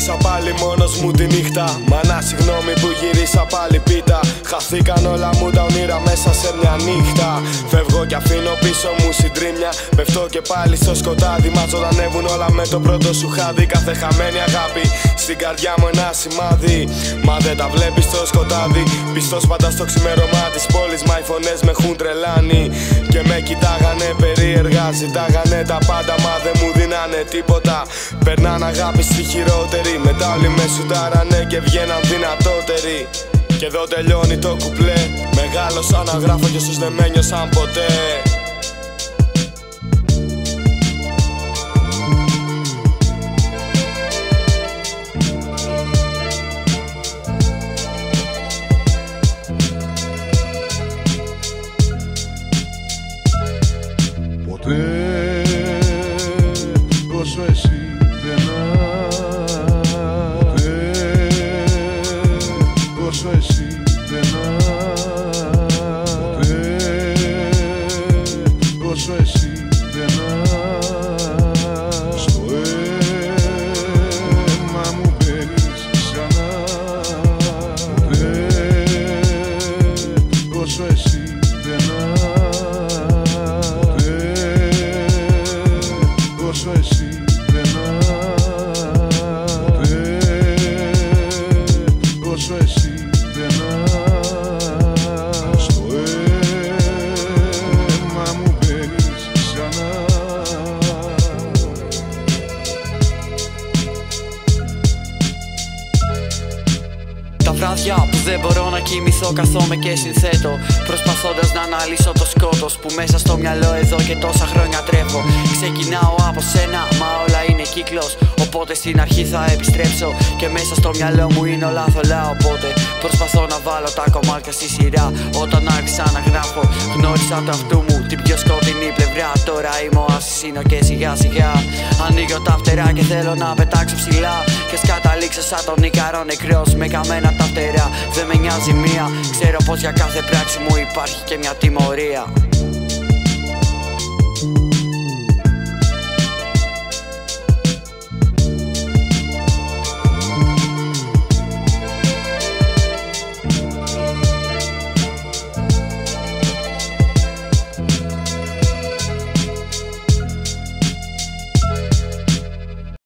Ξυπνήσα πάλι μόνος μου τη νύχτα. Μανά συγγνώμη που γυρίσα πάλι πίτα Χαθήκαν όλα μου τα όνειρα μέσα σε μια νύχτα. Φεύγω και αφήνω πίσω μου συντρίμια. Πεφτώ και πάλι στο σκοτάδι. Μα ζωντανεύουν όλα με το πρώτο σου χάδι. Κάθε χαμένη αγάπη στην καρδιά μου ένα σημάδι. Μα δεν τα βλέπεις στο σκοτάδι. Πιστός πάντα στο ξημερώμα της πόλης. Μα οι φωνές με έχουν τρελάνει. Και με κοιτάγανε περίεργα. Ζητάγανε τα πάντα μα δεν μου δίνανε τίποτα. Περνάνε αγάπη στη χειρότερη. Μετά όλοι με σουτάρανε και βγαίναν δυνατότεροι και εδώ τελειώνει το κουπλέ. Μεγάλωσα να γράφω και στους δεν με νιώσαν ποτέ. Ποτέ όσο εσύ βράδια που δεν μπορώ να κοιμηθώ καθόμαι και συνθέτω. Προσπαθώντας να αναλύσω το σκότος που μέσα στο μυαλό εδώ και τόσα χρόνια τρέφω Ξεκινάω από σένα μα όλα είναι κύκλος. Οπότε στην αρχή θα επιστρέψω Και μέσα στο μυαλό μου είναι όλα θολά. Οπότε προσπαθώ να βάλω τα κομμάτια στη σειρά. Όταν άρχισα να γράφω γνώρισα το αυτού μου την πιο σκοτεινή πλευρά Τώρα είμαι ο ασυσίνο και σιγά σιγά Ανοίγω τα φτερά και θέλω να πετάξω ψηλά. Και σκαταλήξω σαν τον Ικαρό νεκρός Με καμένα τα φτερά. Δεν με νοιάζει μία Ξέρω πως για κάθε πράξη μου υπάρχει και μια τιμωρία